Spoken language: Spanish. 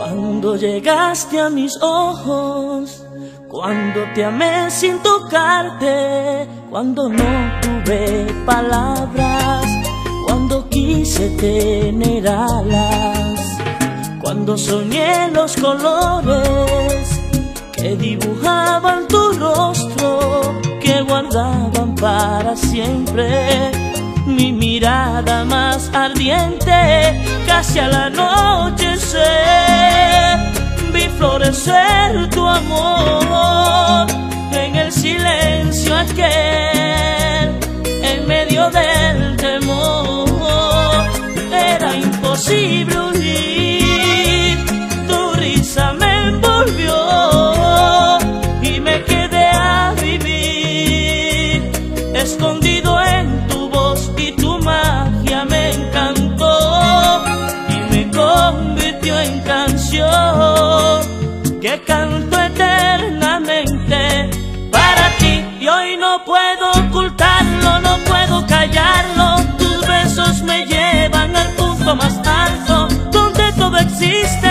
Cuando llegaste a mis ojos, cuando te amé sin tocarte, cuando no tuve palabras, cuando quise tener alas, cuando soñé los colores que dibujaban tu rostro, que guardaban para siempre mi mirada más ardiente, casi al anochecer vi florecer tu amor. En el silencio aquel, en medio del temor, era imposible huir, tu risa me envolvió y me quedé a vivir. Escondido en tu voz y tu magia me encantó y me convirtió en canción que canto eternamente. Para ti y hoy no puedo ocultarlo, no puedo callarlo, tus besos me llevan al punto más alto donde todo existe,